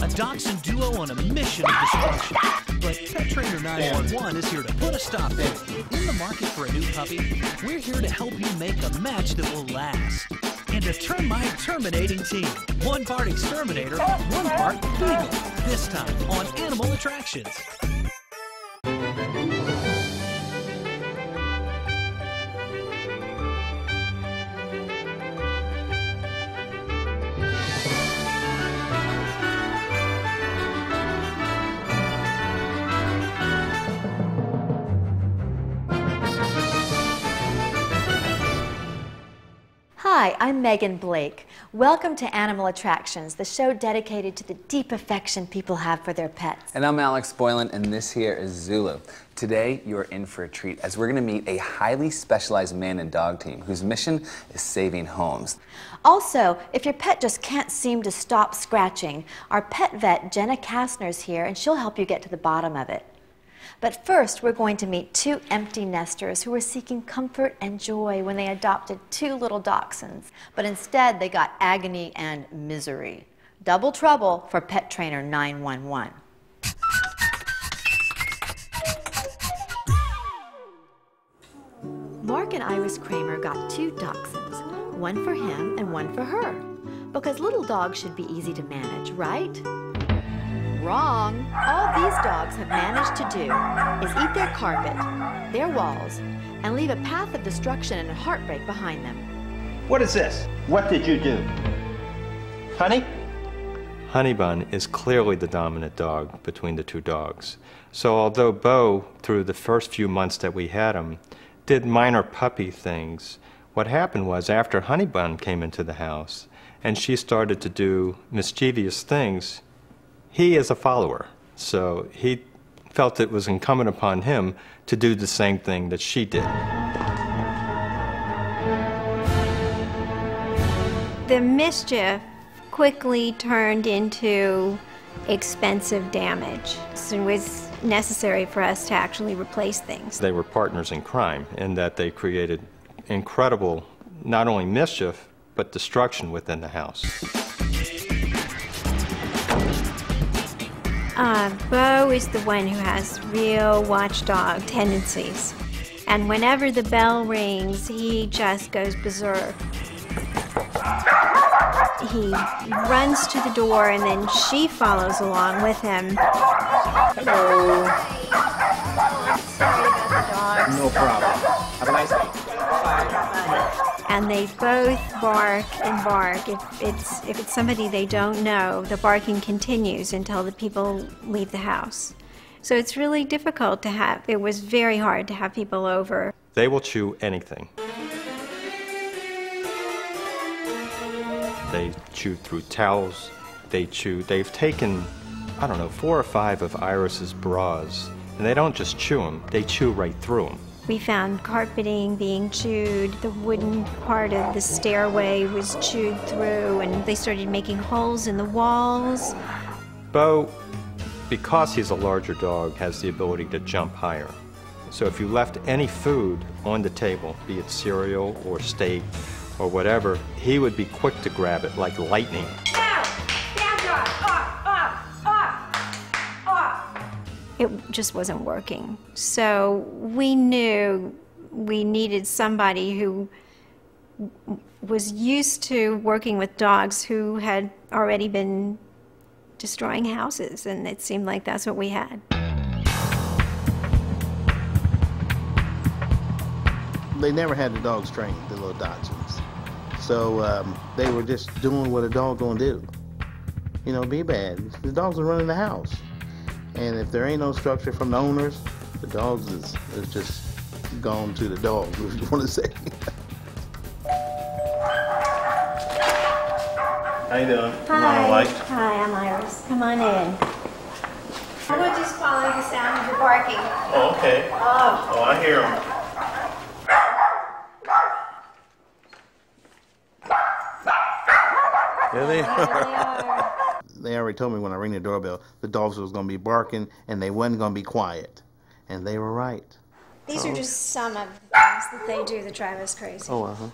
A dachshund duo on a mission of destruction. But Pet Trainer 911 is here to put a stop to it. In the market for a new puppy, we're here to help you make a match that will last. And a termite terminating team. One part exterminator, one part beagle. This time on Animal Attractions. Hi, I'm Megan Blake. Welcome to Animal Attractions, the show dedicated to the deep affection people have for their pets. And I'm Alex Boylan, and this here is Zulu. Today, you're in for a treat as we're going to meet a highly specialized man and dog team whose mission is saving homes. Also, if your pet just can't seem to stop scratching, our pet vet, Jenna Kastner's here, and she'll help you get to the bottom of it. But first, we're going to meet two empty nesters who were seeking comfort and joy when they adopted two little dachshunds. But instead, they got agony and misery. Double trouble for pet trainer 911. Mark and Iris Kramer got two dachshunds, one for him and one for her. Because little dogs should be easy to manage, right? Wrong. All these dogs have managed to do is eat their carpet, their walls, and leave a path of destruction and heartbreak behind them. What is this? What did you do? Honey? Honeybun is clearly the dominant dog between the two dogs. So although Bo, through the first few months that we had him, did minor puppy things, what happened was after Honeybun came into the house and she started to do mischievous things, he is a follower. So he felt it was incumbent upon him to do the same thing that she did. The mischief quickly turned into expensive damage. So it was necessary for us to actually replace things. They were partners in crime in that they created incredible, not only mischief, but destruction within the house. Uh, Bo is the one who has real watchdog tendencies. And whenever the bell rings, he just goes berserk. He runs to the door and then she follows along with him. Hello. Sorry about the dogs. No problem. And they both bark and bark. If it's if it's somebody they don't know, the barking continues until the people leave the house. So it's really difficult to have. It was very hard to have people over. They will chew anything. They chew through towels. They chew. They've taken, I don't know, four or five of Iris's bras, and they don't just chew them. They chew right through them. We found carpeting being chewed. The wooden part of the stairway was chewed through, and they started making holes in the walls. Bo, because he's a larger dog, has the ability to jump higher. So if you left any food on the table, be it cereal or steak or whatever, he would be quick to grab it like lightning. It just wasn't working. So we knew we needed somebody who was used to working with dogs who had already been destroying houses, and it seemed like that's what we had. They never had the dogs trained, the little dachshunds. So um, they were just doing what a dog gonna do. You know, be bad. The dogs are running the house. And if there ain't no structure from the owners, the dogs is, is just gone to the dogs, if you want to say. How you doing? Hi. Hi, I'm Iris. Come on in. We'll just follow the sound of your barking. Oh, okay. Oh. Oh, I hear them. There they There they are. They already told me when I ring the doorbell, the dogs was gonna be barking and they wasn't gonna be quiet. And they were right. These are just some of the things that they do that drive us crazy. Oh, uh huh.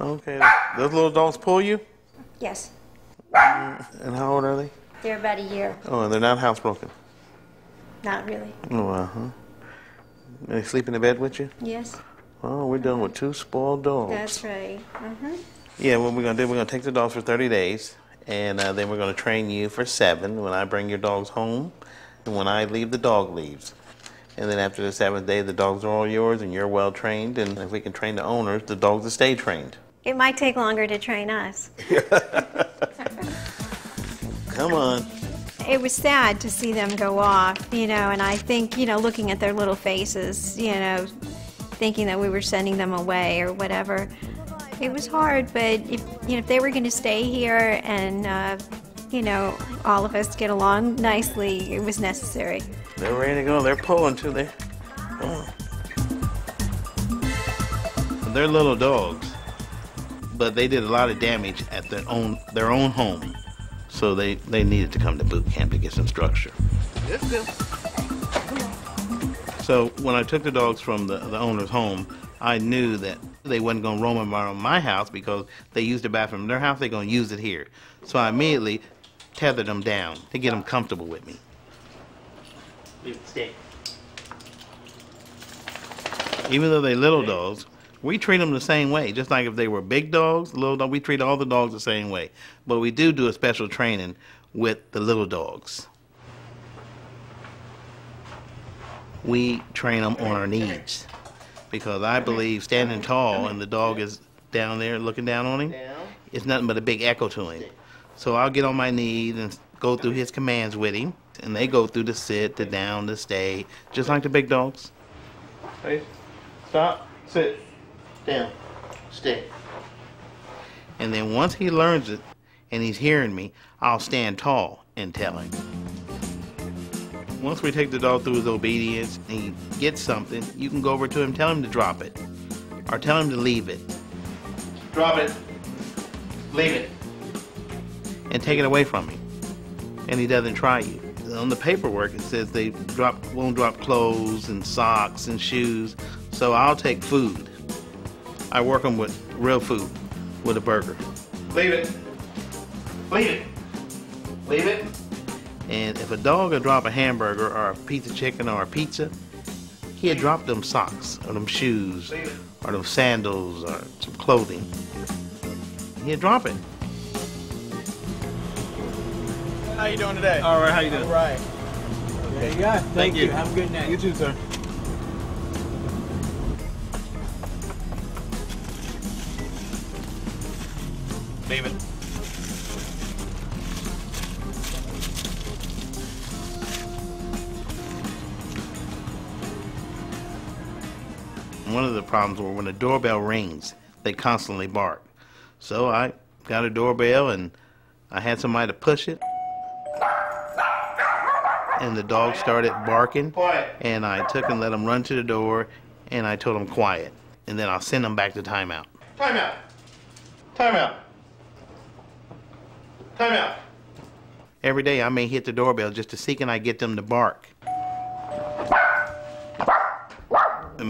Okay. Those little dogs pull you? Yes. And how old are they? They're about a year. Oh, and they're not housebroken. Not really. Oh, uh huh. They sleep in the bed with you? Yes, Oh, we're done with two spoiled dogs. that's right. hmm Yeah, what we're gonna do, we're gonna take the dogs for 30 days, and uh, then we're gonna train you for seven when I bring your dogs home, and when I leave, the dog leaves. And then after the seventh day, the dogs are all yours, and you're well trained. And if we can train the owners, the dogs will stay trained. It might take longer to train us. Come on. It was sad to see them go off, you know, and I think, you know, looking at their little faces, you know, thinking that we were sending them away or whatever. It was hard, but if you know if they were going to stay here and uh, you know all of us get along nicely, it was necessary. They're ready to go. They're pulling too. They. Oh. They're little dogs, but they did a lot of damage at their own their own home, so they they needed to come to boot camp to get some structure. So when I took the dogs from the, the owner's home, I knew that they wasn't going to roam around my house because they used the bathroom in their house. They're going to use it here. So I immediately tethered them down to get them comfortable with me. Even though they're little dogs, we treat them the same way. Just like if they were big dogs, little dog, we treat all the dogs the same way. But we do do a special training with the little dogs. We train them on our needs because I believe standing tall and the dog is down there looking down on him, it's nothing but a big echo to him. So I'll get on my knees and go through his commands with him, and they go through the sit, the down, the stay, just like the big dogs. Hey, stop, sit, down, stay. And then once he learns it and he's hearing me, I'll stand tall and tell him. Once we take the dog through his obedience and he gets something, you can go over to him, tell him to drop it, or tell him to leave it. Drop it. Leave it. And take it away from him. And he doesn't try you. On the paperwork, it says they drop won't drop clothes and socks and shoes. So I'll take food. I work them with real food, with a burger. Leave it. Leave it. Leave it. And if a dog will drop a hamburger or a piece of chicken or a pizza, he'll drop them socks or them shoes or them sandals or some clothing. He'll drop it. How you doing today? All right, how you doing? All right. There you go. Thank, Thank you. you. Have a good night. You too, sir. Problems were when the doorbell rings, they constantly bark. So I got a doorbell and I had somebody to push it. And the dog started barking. And I took and let him run to the door and I told him quiet. And then I'll send him back to timeout. Timeout. Timeout. Timeout. Every day I may hit the doorbell just to see can I get them to bark.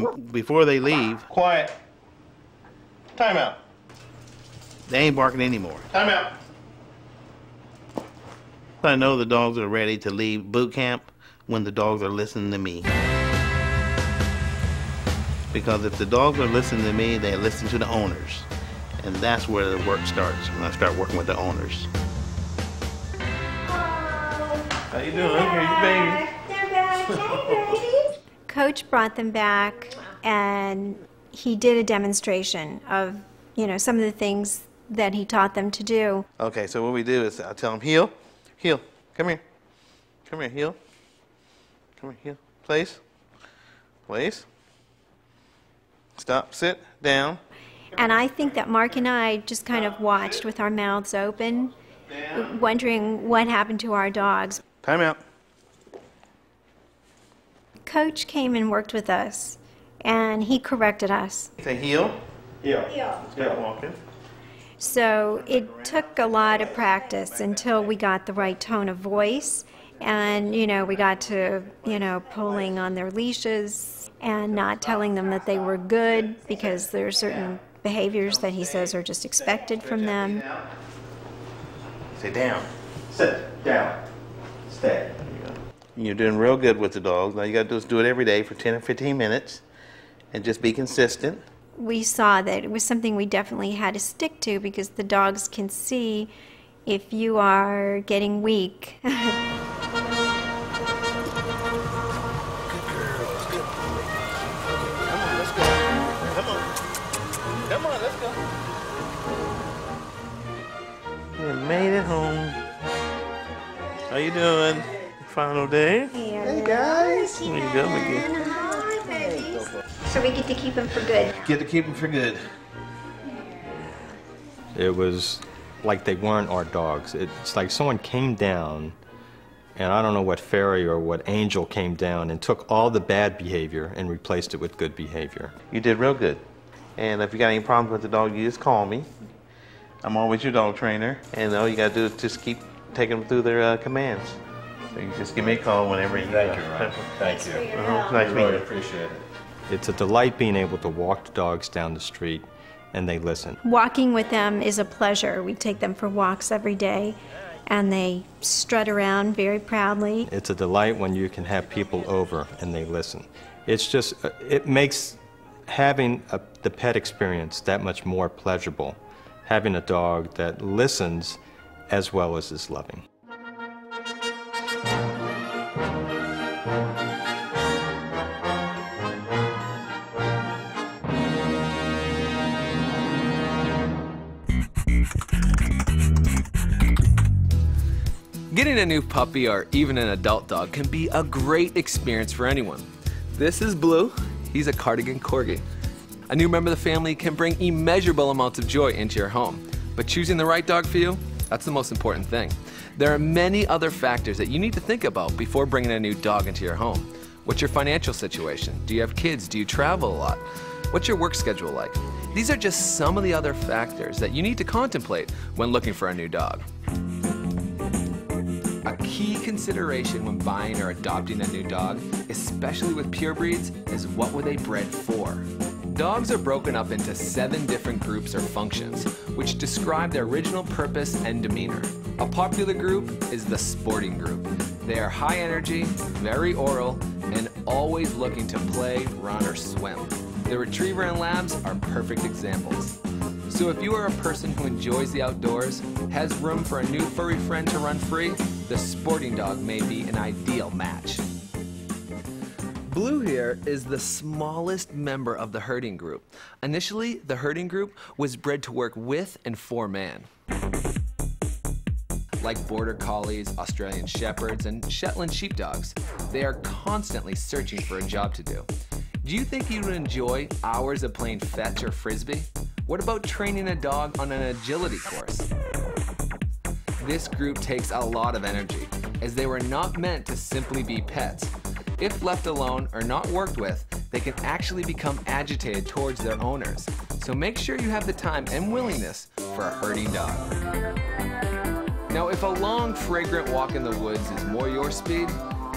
And before they leave, quiet. Time out. They ain't barking anymore. Time out. I know the dogs are ready to leave boot camp when the dogs are listening to me. Because if the dogs are listening to me, they listen to the owners. And that's where the work starts, when I start working with the owners. How you doing? Here's your baby. Coach brought them back and he did a demonstration of, you know, some of the things that he taught them to do. Okay, so what we do is I tell them, heel, heel, come here. Come here, heel. Come here, heel. Place. Place. Stop, sit, down. And I think that Mark and I just kind of watched with our mouths open, wondering what happened to our dogs. Time out. Coach came and worked with us, and he corrected us. Say heel. Yeah. Start walking. So it took a lot of practice until we got the right tone of voice. And, you know, we got to, you know, pulling on their leashes and not telling them that they were good because there are certain behaviors that he says are just expected from them. Say down. Sit down. Stay. You're doing real good with the dogs. All you got to do is do it every day for 10 or 15 minutes and just be consistent. We saw that it was something we definitely had to stick to because the dogs can see if you are getting weak. Come on, let's go. Come on. Come on, let's go. You made it home. How you doing? Final day? Hey guys. There you go, Mickey. so we get to keep them for good. Get to keep them for good. It was like they weren't our dogs. It's like someone came down, and I don't know what fairy or what angel came down and took all the bad behavior and replaced it with good behavior. You did real good. And if you got any problems with the dog, you just call me. I'm always your dog trainer. And all you got to do is just keep taking them through their uh, commands. So you just give me a call whenever you. Thank you, uh, Ryan. Thank you. Uh-huh. Nice meeting you. appreciate it. It's a delight being able to walk the dogs down the street and they listen. Walking with them is a pleasure. We take them for walks every day and they strut around very proudly. It's a delight when you can have people over and they listen. It's just, uh, it makes having a, the pet experience that much more pleasurable. Having a dog that listens as well as is loving. Getting a new puppy or even an adult dog can be a great experience for anyone. This is Blue. He's a cardigan corgi. A new member of the family can bring immeasurable amounts of joy into your home. But choosing the right dog for you, that's the most important thing. There are many other factors that you need to think about before bringing a new dog into your home. What's your financial situation? Do you have kids? Do you travel a lot? What's your work schedule like? These are just some of the other factors that you need to contemplate when looking for a new dog. A key consideration when buying or adopting a new dog, especially with pure breeds, is what were they bred for? Dogs are broken up into seven different groups or functions, which describe their original purpose and demeanor. A popular group is the sporting group. They are high energy, very oral, and always looking to play, run, or swim. The retriever and labs are perfect examples. So if you are a person who enjoys the outdoors, has room for a new furry friend to run free, the sporting dog may be an ideal match. Blue here is the smallest member of the herding group. Initially, the herding group was bred to work with and for man. Like border collies, Australian shepherds, and Shetland sheepdogs, they are constantly searching for a job to do. Do you think you would enjoy hours of playing fetch or frisbee? What about training a dog on an agility course? This group takes a lot of energy, as they were not meant to simply be pets. If left alone or not worked with, they can actually become agitated towards their owners. So make sure you have the time and willingness for a herding dog. Now, if a long, fragrant walk in the woods is more your speed,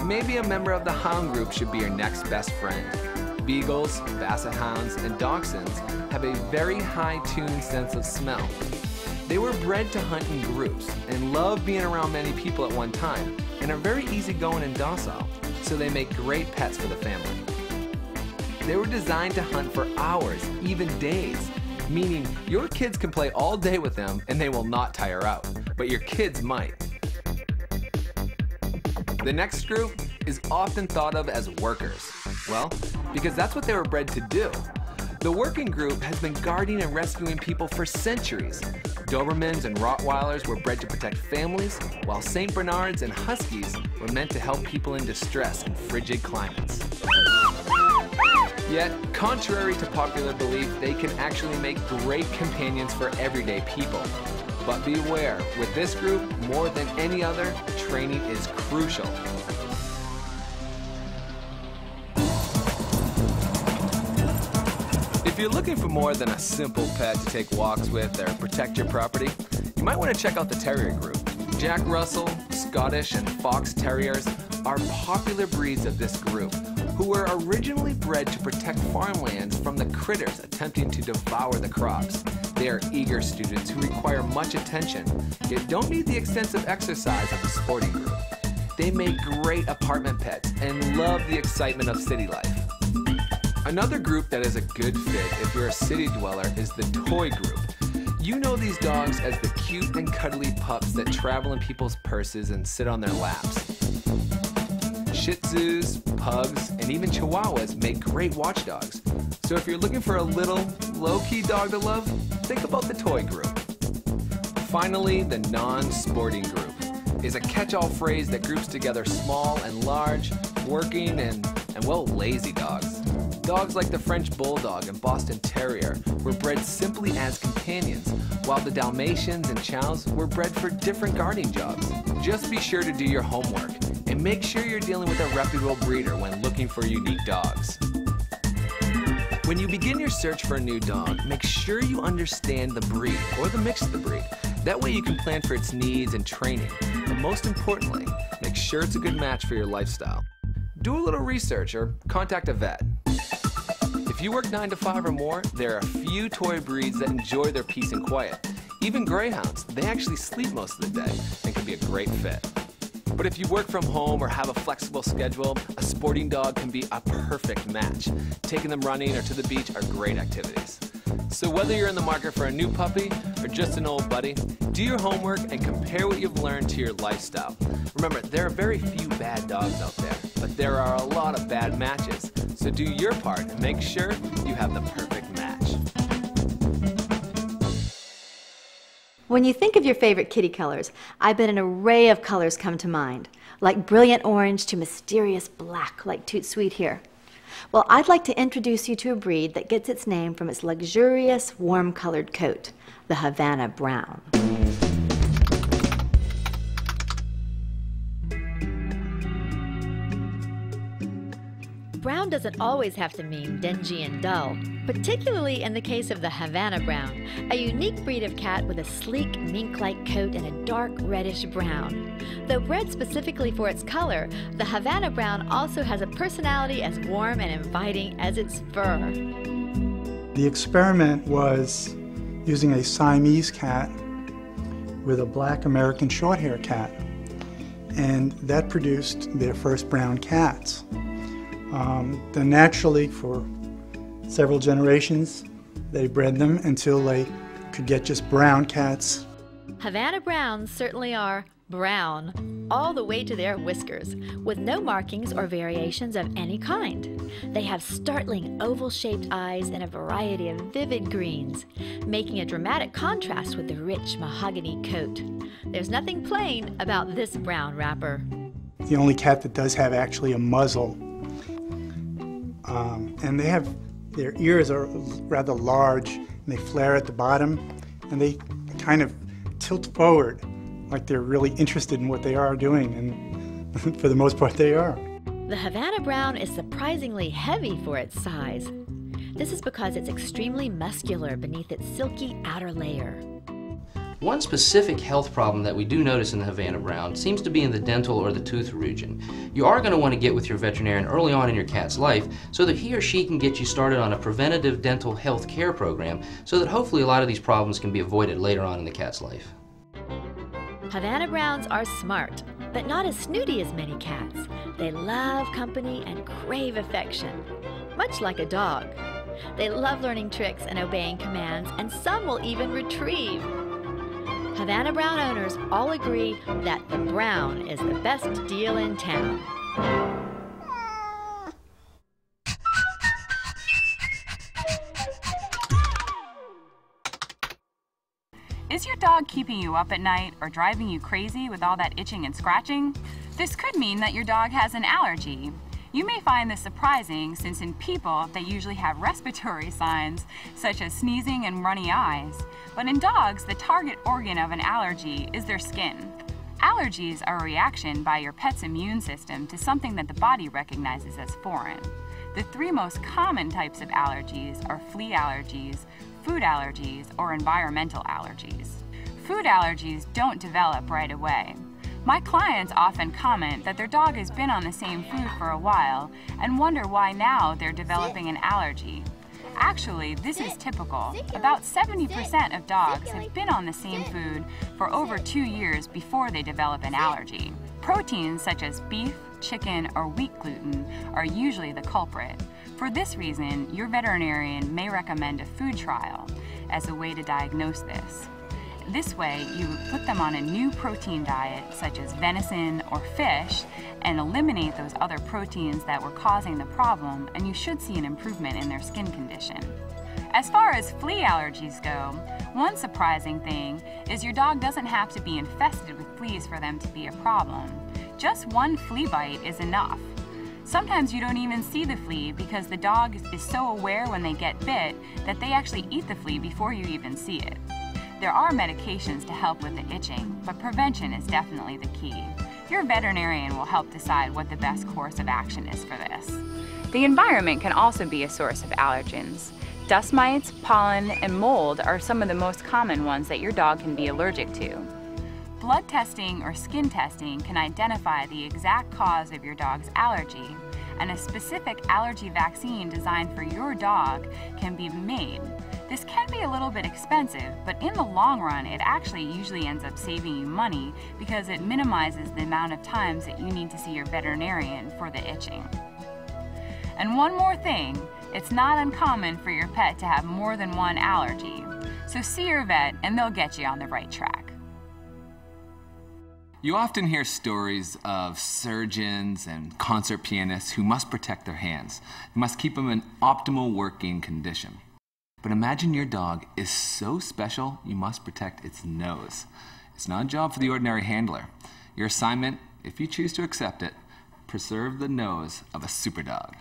maybe a member of the hound group should be your next best friend. Beagles, Basset Hounds, and Dachshunds have a very high-tuned sense of smell. They were bred to hunt in groups and love being around many people at one time and are very easygoing and docile, so they make great pets for the family. They were designed to hunt for hours, even days, meaning your kids can play all day with them and they will not tire out, but your kids might. The next group is often thought of as workers. Well, because that's what they were bred to do. The working group has been guarding and rescuing people for centuries. Dobermans and Rottweilers were bred to protect families, while St. Bernards and Huskies were meant to help people in distress in frigid climates. Yet, contrary to popular belief, they can actually make great companions for everyday people. But beware, with this group, more than any other, training is crucial. If you're looking for more than a simple pet to take walks with or protect your property, you might want to check out the Terrier group. Jack Russell, Scottish, and Fox Terriers are popular breeds of this group, who were originally bred to protect farmlands from the critters attempting to devour the crops. They are eager students who require much attention, yet don't need the extensive exercise of the sporting group. They make great apartment pets and love the excitement of city life. Another group that is a good fit if you're a city dweller is the toy group. You know these dogs as the cute and cuddly pups that travel in people's purses and sit on their laps. Shih Tzus, Pugs, and even Chihuahuas make great watchdogs. So if you're looking for a little, low-key dog to love, think about the toy group. Finally, the non-sporting group is a catch-all phrase that groups together small and large, working and, and well, lazy dogs. Dogs like the French Bulldog and Boston Terrier were bred simply as companions, while the Dalmatians and Chows were bred for different guarding jobs. Just be sure to do your homework and make sure you're dealing with a reputable breeder when looking for unique dogs. When you begin your search for a new dog, make sure you understand the breed or the mix of the breed. That way you can plan for its needs and training. But most importantly, make sure it's a good match for your lifestyle. Do a little research or contact a vet. If you work 9 to 5 or more, there are a few toy breeds that enjoy their peace and quiet. Even greyhounds, they actually sleep most of the day and can be a great fit. But if you work from home or have a flexible schedule, a sporting dog can be a perfect match. Taking them running or to the beach are great activities. So whether you're in the market for a new puppy or just an old buddy, do your homework and compare what you've learned to your lifestyle. Remember, there are very few bad dogs out there, but there are a lot of bad matches. So do your part and make sure you have the perfect match. When you think of your favorite kitty colors, I bet an array of colors come to mind, like brilliant orange to mysterious black, like Toot Sweet here. Well, I'd like to introduce you to a breed that gets its name from its luxurious, warm colored coat, the Havana Brown. Brown doesn't always have to mean dingy and dull, particularly in the case of the Havana Brown, a unique breed of cat with a sleek, mink like coat and a dark reddish brown. Though bred specifically for its color, the Havana Brown also has a personality as warm and inviting as its fur. The experiment was using a Siamese cat with a black American shorthair cat, and that produced their first brown cats. Um, then naturally, for several generations, they bred them until they could get just brown cats. Havana Browns certainly are brown, all the way to their whiskers, with no markings or variations of any kind. They have startling oval shaped eyes and a variety of vivid greens, making a dramatic contrast with the rich mahogany coat. There's nothing plain about this brown wrapper. The only cat that does have actually a muzzle um, and they have their ears are rather large and they flare at the bottom and they kind of tilt forward like they're really interested in what they are doing and for the most part they are. The Havana Brown is surprisingly heavy for its size. This is because it's extremely muscular beneath its silky outer layer. One specific health problem that we do notice in the Havana Brown seems to be in the dental or the tooth region. You are going to want to get with your veterinarian early on in your cat's life so that he or she can get you started on a preventative dental health care program so that hopefully a lot of these problems can be avoided later on in the cat's life. Havana Browns are smart, but not as snooty as many cats. They love company and crave affection, much like a dog. They love learning tricks and obeying commands, and some will even retrieve. Havana Brown owners all agree that the Brown is the best deal in town. Is your dog keeping you up at night or driving you crazy with all that itching and scratching? This could mean that your dog has an allergy. You may find this surprising since in people they usually have respiratory signs such as sneezing and runny eyes. But in dogs, the target organ of an allergy is their skin. Allergies are a reaction by your pet's immune system to something that the body recognizes as foreign. The three most common types of allergies are flea allergies, food allergies, or environmental allergies. Food allergies don't develop right away. My clients often comment that their dog has been on the same food for a while and wonder why now they're developing an allergy. Actually, this is typical. About 70% of dogs have been on the same food for over two years before they develop an allergy. Proteins such as beef, chicken, or wheat gluten are usually the culprit. For this reason, your veterinarian may recommend a food trial as a way to diagnose this. This way, you put them on a new protein diet, such as venison or fish, and eliminate those other proteins that were causing the problem, and you should see an improvement in their skin condition. As far as flea allergies go, one surprising thing is your dog doesn't have to be infested with fleas for them to be a problem. Just one flea bite is enough. Sometimes you don't even see the flea because the dog is so aware when they get bit that they actually eat the flea before you even see it. There are medications to help with the itching, but prevention is definitely the key. Your veterinarian will help decide what the best course of action is for this. The environment can also be a source of allergens. Dust mites, pollen, and mold are some of the most common ones that your dog can be allergic to. Blood testing or skin testing can identify the exact cause of your dog's allergy, and a specific allergy vaccine designed for your dog can be made. This can be a little bit expensive, but in the long run, it actually usually ends up saving you money because it minimizes the amount of times that you need to see your veterinarian for the itching. And one more thing, it's not uncommon for your pet to have more than one allergy. So see your vet and they'll get you on the right track. You often hear stories of surgeons and concert pianists who must protect their hands. Must keep them in optimal working condition. But imagine your dog is so special, you must protect its nose. It's not a job for the ordinary handler. Your assignment, if you choose to accept it, preserve the nose of a super dog.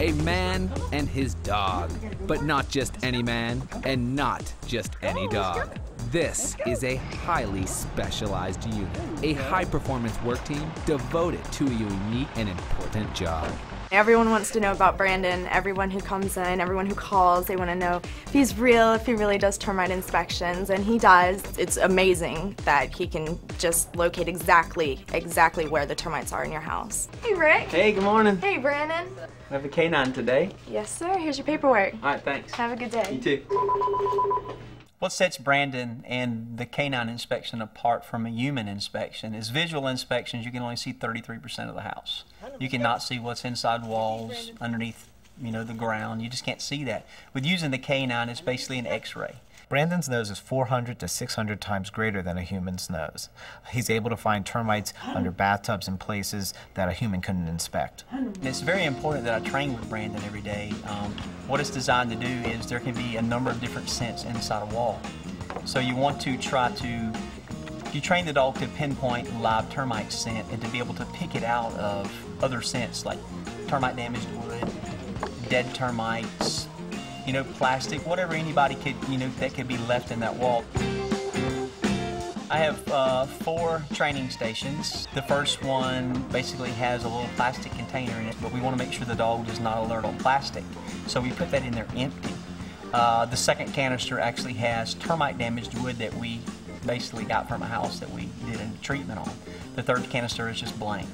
A man and his dog. But not just any man, and not just any dog. This is a highly specialized unit, a high performance work team devoted to a unique and important job. Everyone wants to know about Brandon. Everyone who comes in, everyone who calls, they want to know if he's real, if he really does termite inspections, and he does. It's amazing that he can just locate exactly, exactly where the termites are in your house. Hey, Rick. Hey, good morning. Hey, Brandon. We have a canine today. Yes, sir. Here's your paperwork. All right, thanks. Have a good day. You too. What sets Brandon and the canine inspection apart from a human inspection is visual inspections. You can only see 33% of the house. You cannot see what's inside walls, underneath, you know, the ground. You just can't see that. With using the canine, it's basically an X-ray. Brandon's nose is 400 to 600 times greater than a human's nose. He's able to find termites under bathtubs and places that a human couldn't inspect. It's very important that I train with Brandon every day. Um, what it's designed to do is there can be a number of different scents inside a wall. So you want to try to, you train the dog to pinpoint live termite scent and to be able to pick it out of other scents like termite damaged wood, dead termites, you know, plastic, whatever anybody could, you know, that could be left in that wall. I have uh, four training stations. The first one basically has a little plastic container in it, but we want to make sure the dog does not alert on plastic. So we put that in there empty. Uh, the second canister actually has termite damaged wood that we basically got from a house that we did a treatment on. The third canister is just blank.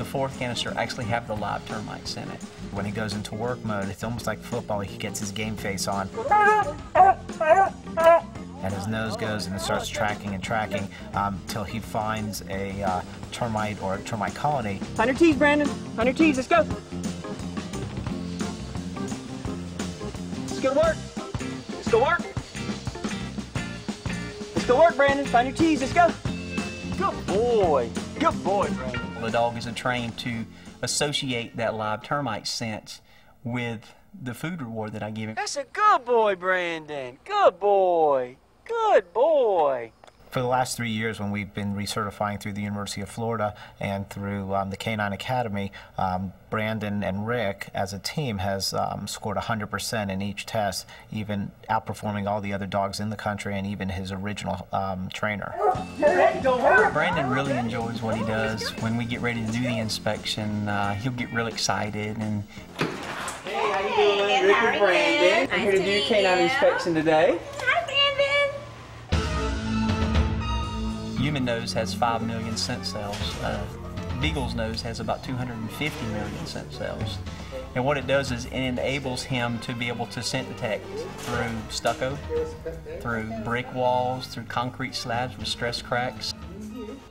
The fourth canister actually have the live termites in it. When he goes into work mode, it's almost like football. He gets his game face on. And his nose goes and it starts tracking and tracking until um, he finds a uh, termite or a termite colony. Find your teeth, Brandon. Find your teeth. Let's go. Let's go to work. Let's go work. Let's go work, Brandon. Find your teeth. Let's go. Good boy. Good boy, Brandon. The dog is trained to associate that live termite scent with the food reward that I give him. That's a good boy, Brandon. Good boy. Good boy. For the last three years, when we've been recertifying through the University of Florida and through um, the Canine Academy, um, Brandon and Rick, as a team, has um, scored 100% in each test, even outperforming all the other dogs in the country and even his original um, trainer. Brandon really enjoys what he does. When we get ready to do the inspection, uh, he'll get real excited and. Hey, how you doing? Rick and Brandon. Nice I'm here to, to do meet canine you. inspection today. Human nose has 5 million scent cells. Uh, Beagle's nose has about 250 million scent cells. And what it does is it enables him to be able to scent detect through stucco, through brick walls, through concrete slabs with stress cracks.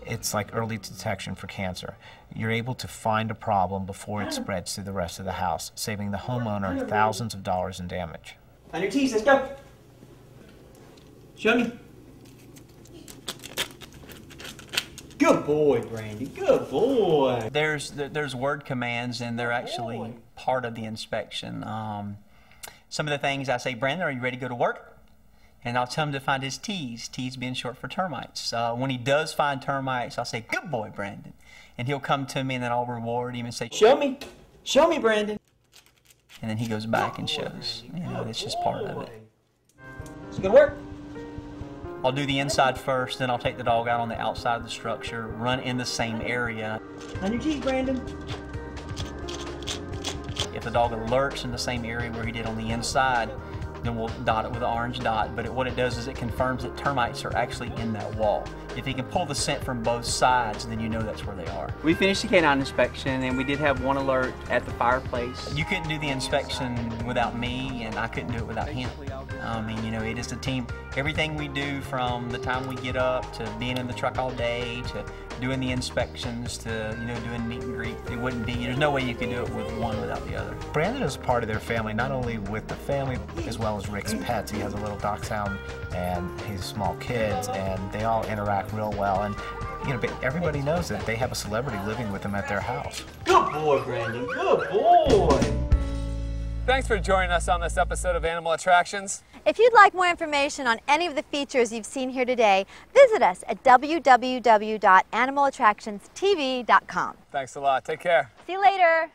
It's like early detection for cancer. You're able to find a problem before it spreads to the rest of the house, saving the homeowner thousands of dollars in damage. On your T's, let's go. Show me. Good boy, Brandy. Good boy. There's there's word commands, and they're actually part of the inspection. Um, some of the things I say, Brandon, are you ready to go to work? And I'll tell him to find his T's. T's being short for termites. Uh, when he does find termites, I'll say, "Good boy, Brandon," and he'll come to me, and then I'll reward him and say, "Show me, show me, Brandon." And then he goes back and shows. You know, it's just part of it. It's good work. I'll do the inside first, then I'll take the dog out on the outside of the structure, run in the same area. On your T's, Brandon. If the dog alerts in the same area where he did on the inside, then we'll dot it with an orange dot. But it, what it does is it confirms that termites are actually in that wall. If he can pull the scent from both sides, then you know that's where they are. We finished the canine inspection and we did have one alert at the fireplace. You couldn't do the inspection without me, and I couldn't do it without him. I mean, you know, it is a team. Everything we do from the time we get up to being in the truck all day to doing the inspections to, you know, doing meet and greet, it wouldn't be, there's no way you could do it with one without the other. Brandon is part of their family, not only with the family as well as Rick's mm. pets. He has a little dachshund and his small kids, and they all interact real well. And you know, everybody knows that they have a celebrity living with them at their house. Good boy, Brandon. Good boy. Thanks for joining us on this episode of Animal Attractions. If you'd like more information on any of the features you've seen here today, visit us at www.animalattractionstv.com. Thanks a lot. Take care. See you later.